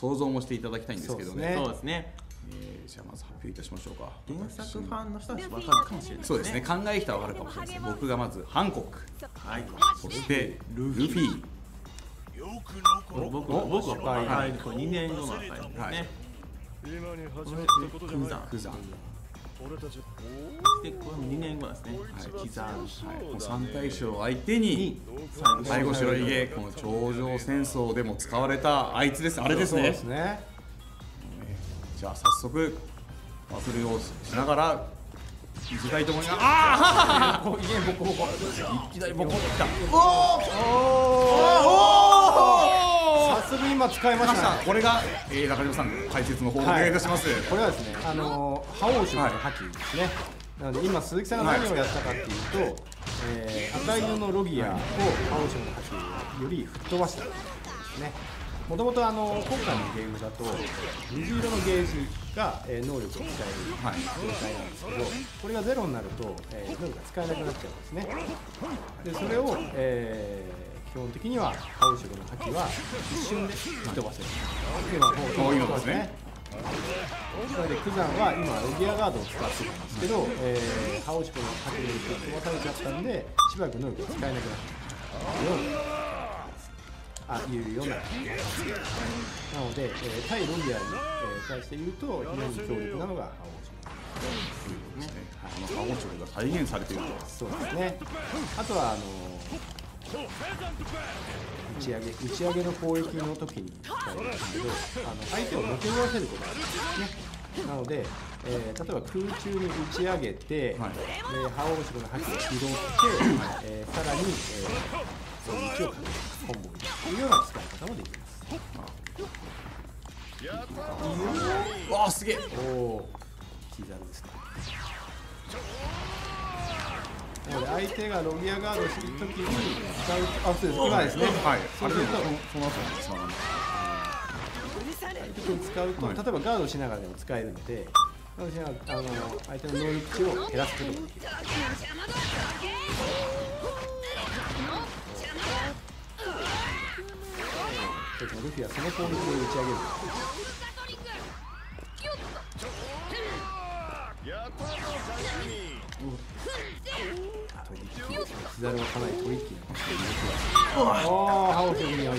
想像もしていただきたいんですけどね。そうですね。えーじゃあまず発表いたしましょうか。原作ファンの人たち分かるかもしれない。そうですね。考える人は分かるかもしれないです僕がまずハンコック。はいそしてルフィ。僕は僕は赤い。これ2年後の赤いですね、はい。これまったことじゃないクザ。ンでこれも2年後ですね、はい、キザンはい、この三大将を相手に最背後白ひげこの頂上戦争でも使われたあいつですあれですね。ですね。じゃあ早速バトルをしながら見せたいと思います。あこう家ボコボコ。あいきなりボコッときた早速今使いましたね。これが、えー、中島さん解説の方お願いいたします、これはですねあの覇王色の覇気ですね、なので今鈴木さんが何をやったかっていうと、えー赤犬のロギアを覇王色の覇気より吹っ飛ばしたですね。もともとあの今回のゲームだと水色のゲージが、えー能力を使えるはい状態なんですけどこれがゼロになると、えー能力が使えなくなっちゃうんですね。でそれを、えー基本的には覇王色の覇気は一瞬で吹き飛ばせる。っていうのがこういうのですねなのでクザンは今ロギアガードを使ってるんですけど、えー、覇王色の覇気に飛ばされちゃったんでしばらく能力が使えなくなった。よあいうようななので、えー対ロギアに、えー対して言うと非常に強力なのが覇王色あの覇王色が再現されていると。そうですね。あとはあの打ち上げ打ち上げの攻撃の時に使えるんですけどあの相手をのけぞらせることがですね。なので、えー例えば空中に打ち上げて、はい。で覇王色の覇気を拾って、えーさらに、えーそういう位置をかけるコンボにというような使い方もできます。わあすげえ。おお刻んですねなので相手がロギアガードするときに使うあそうです今ですねはい。そうするとそのその後につながる相手に使うと、はい。例えばガードしながらでも使えるのでガードしながらあの相手の能力値を減らすことができるルフィはその攻撃を打ち上げるキーですね左はかなりトリッキーなおおハオスに良い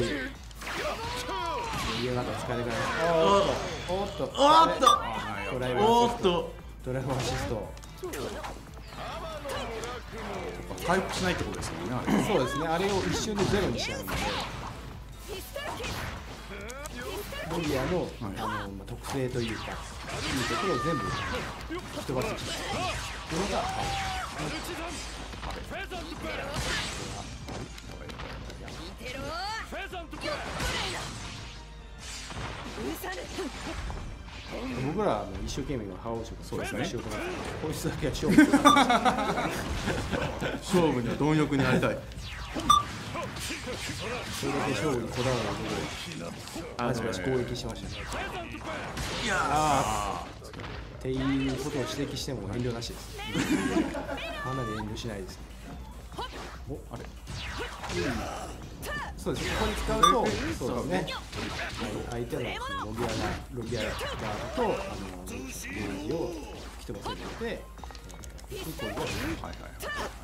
家が使えなくなるおっとおっとおっとドライブおアシストーっとドライブアシスト回復しないってことですよねあれそうですねあれを一瞬でゼロにしちゃうのでロギアの,、あのま、特性というかいいところを全部吹き飛ばしてしまうというのがハオ僕らはあの一生懸命今覇王色そうですね。しようと思ってこいつだけは勝負勝負には貪欲になりたいそれだけ勝負にこだわる男をバチバチ攻撃しましたねいやあーっていうことを指摘しても遠慮なしです。ねかなり遠慮しないですね。おあれ。そうです。ここに使うとそうですね。相手のそのロギアがロギアガードとあのゲージを吹き飛ばせるので、えー、こういはいはい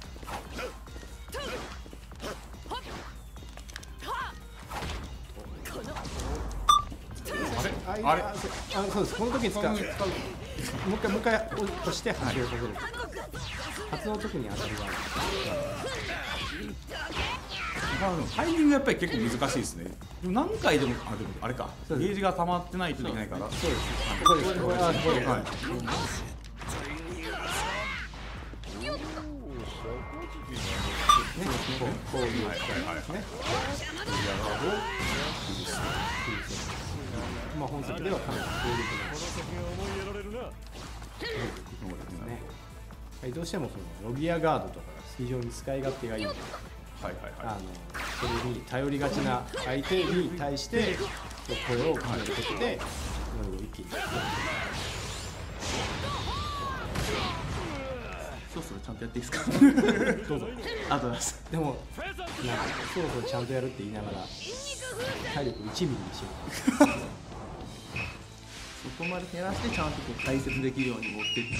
あれあれ？あそうです。この時に使う。もう一回もう一回押して発動させる、発動の時に当たりがあるまあでもタイミングやっぱり結構難しいですね。でも何回でもあでもあれか。ゲージが溜まってないとできないから。そうです。ここです。これあこれはいね、こうこうい。う使い。ですね。まあ本作ではかなり強力な思い。やられるなね。はい、どうしてもそのロギアガードとかが非常に使い。勝手がい。い。ので、はい。はい。あのそれに頼りがちな相手に対して声をかけることで能力を一気にやっていいですか？どうぞ。あとです。でもなんかそろそろちゃんとやるって言いながら体力1ミリにしよう。こまで減らしてちゃんとこう解説できるように持ってって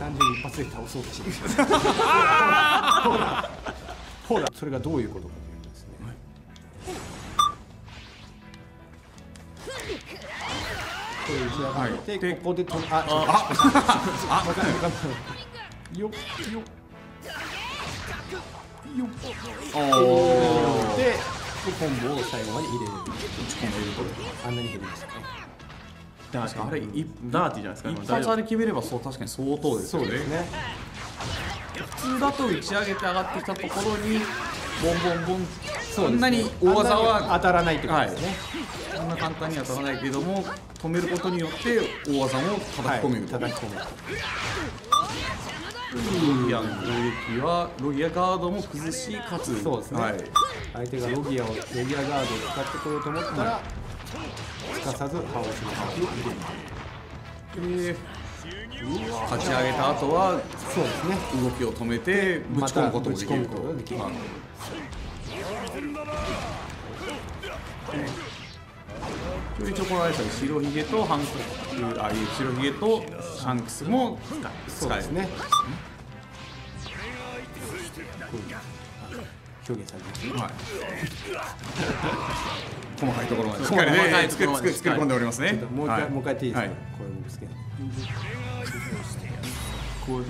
単純に一発で倒そうとしてる。ほらほら。それがどういうことかというとですね、これ打ち上がって、はい。でここでとあああわかんないわかんないよっよっ。よっおおででコンボを最後まで入れる。あんなに減りましたねダーティーあれ一ダーティーじゃないですか。一発あれ決めればそう確かに相当ですよね。ね。普通だと打ち上げて上がってきたところにボンボンボンそんなにね大技は当たらないってことですね、そんな簡単には当たらないけれども止めることによって大技も叩き込めると、叩き込むロギアの攻撃はロギアガードも崩しかつ。そうですね、はい、相手がロギアをロギアガードを使ってこようと思ったら、すかさずハオスの先を入れるで立ち上げた後はそうですね。動きを止めてぶち込むこともできると、またぶち込むことができる。はい一応このあれです。よ白ひげとハンクスあいえ白ひげとハンクスも使えるそうですね表現されてるはい。細かいところまでしっかりね作り作り込んでおりますねもう一回、はいもう一回やっていいですか、はいこれ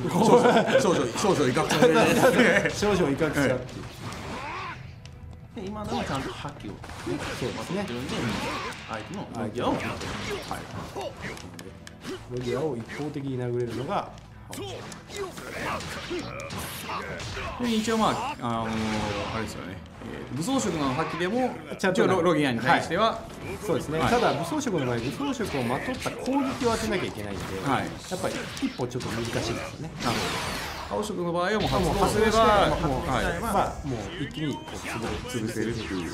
少々少威嚇されて少々威嚇したっていう、で今のはちゃんと覇気をそうですね。ってるん。で相手のロギアをはい。ロギアを一方的に殴れるのがで一応まああのあれですよね、えー武装色の覇気でもちゃんと一応ロロギアに対しては、そうですね、はい。ただ武装色の場合武装色をまとった攻撃を当てなきゃいけないんで、はい。やっぱり一歩ちょっと難しいですよね青色の場合はもう発もう動すればもうはいまあもう一気にこう潰潰せるっていう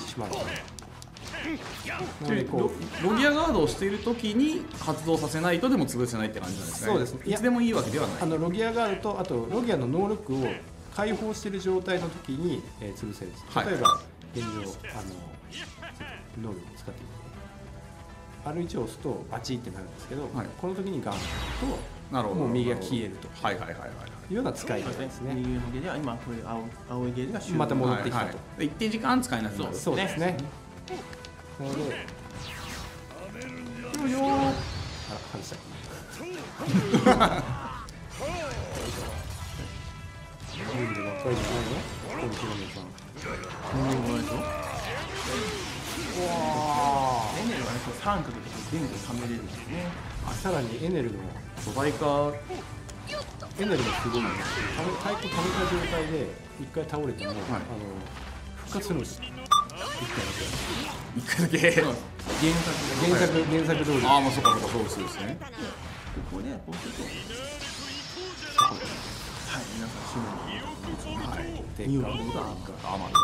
でロでこうロギアガードをしている時に発動させないとでも潰せないって感じなんですね。そうです。ねいつでもいいわけではない。あのロギアガードとあとロギアの能力を解放している状態の時に、えー潰せるんです。はい。例えば現状あの能力を使ってみて R1 を押すとバチってなるんですけど、はい。この時にガンとなるほど。もう右が消えると。はいはいはいはいい。うような使い方ですね。右のゲージは今これ青青いゲージが終了また戻ってきたと。はいはい。で一定時間使いなさいそうそうですね。なのでよいよーあ外したい。いんでばっかりじゃないのこのヒロミさんうんでしょわエネルはねこう3かけてこう電気を貯めれるんですね。あさらにエネルの巨大化エネルもすごいのが太鼓溜めた状態で一回倒れても、あの復活するんです一回だけ。原作原作原作通り。ああまあそうかそうかそうですね。ここでこうするとはい皆さんはい。で入門が。あまだ。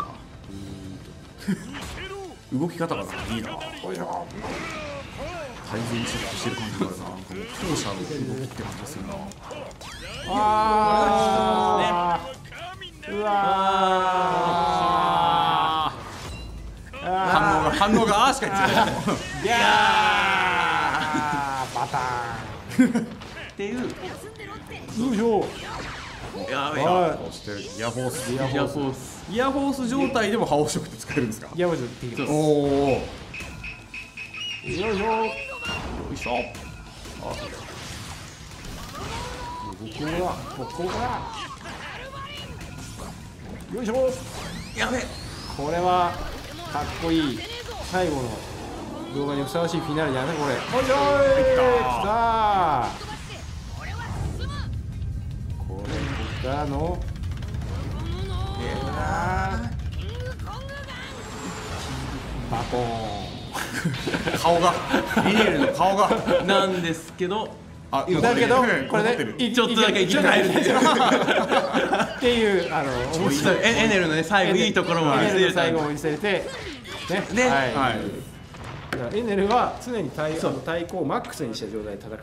動き方がいいな。大変にシフトしてる感じがあるななん者の動きって感じがするなあーうわー反応が反応があーしか言ってないいやーバタって。いうー。ンよいしょやべえはそしてイヤホー。スイイヤホースイヤホース状態でも覇王色って使えるんですか？いやばいちょっと敵そうおおよよいしょいしょ。ここはここがよいしょ。やべ。えこれはかっこいい最後の動画にふさわしいフィナーレじゃないこれ。おいしょ。ーいきたー。これこっからのバコーン 顔が。エネルの顔が。なんですけど。あだけどうんこれ残ってる。でいちょっとだけ生き返るんですよっていうあの面白いエエネルのね最後いいところも見せれたんでルの最後を見せれてねね。はい。はエネルは常に対抗をマックスにした状態で戦う